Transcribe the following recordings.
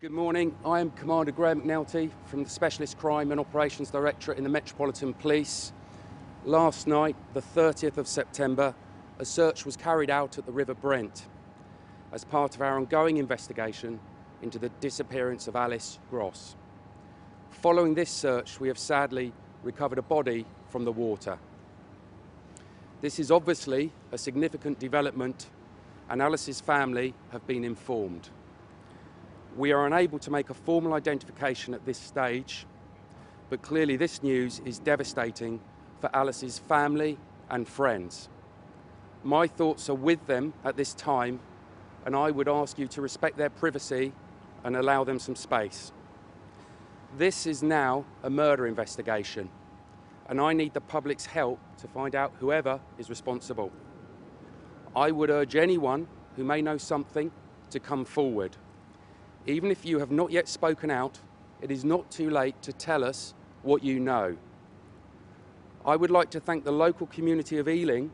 Good morning. I am Commander Graham McNulty from the Specialist Crime and Operations Directorate in the Metropolitan Police. Last night, the 30th of September, a search was carried out at the River Brent as part of our ongoing investigation into the disappearance of Alice Gross. Following this search, we have sadly recovered a body from the water. This is obviously a significant development and Alice's family have been informed. We are unable to make a formal identification at this stage, but clearly this news is devastating for Alice's family and friends. My thoughts are with them at this time, and I would ask you to respect their privacy and allow them some space. This is now a murder investigation, and I need the public's help to find out whoever is responsible. I would urge anyone who may know something to come forward. Even if you have not yet spoken out, it is not too late to tell us what you know. I would like to thank the local community of Ealing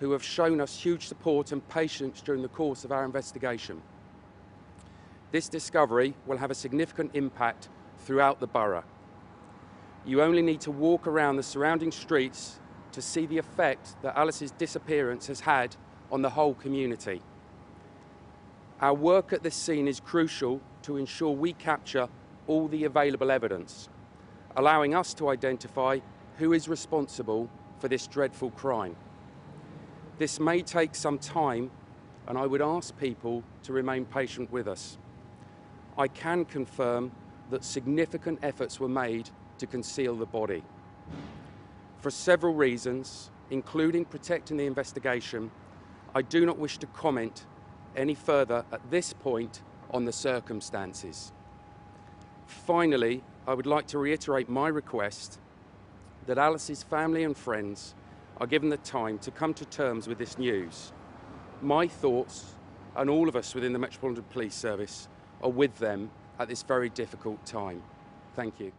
who have shown us huge support and patience during the course of our investigation. This discovery will have a significant impact throughout the borough. You only need to walk around the surrounding streets to see the effect that Alice's disappearance has had on the whole community. Our work at this scene is crucial to ensure we capture all the available evidence, allowing us to identify who is responsible for this dreadful crime. This may take some time, and I would ask people to remain patient with us. I can confirm that significant efforts were made to conceal the body. For several reasons, including protecting the investigation, I do not wish to comment any further at this point on the circumstances. Finally, I would like to reiterate my request that Alice's family and friends are given the time to come to terms with this news. My thoughts, and all of us within the Metropolitan Police Service, are with them at this very difficult time. Thank you.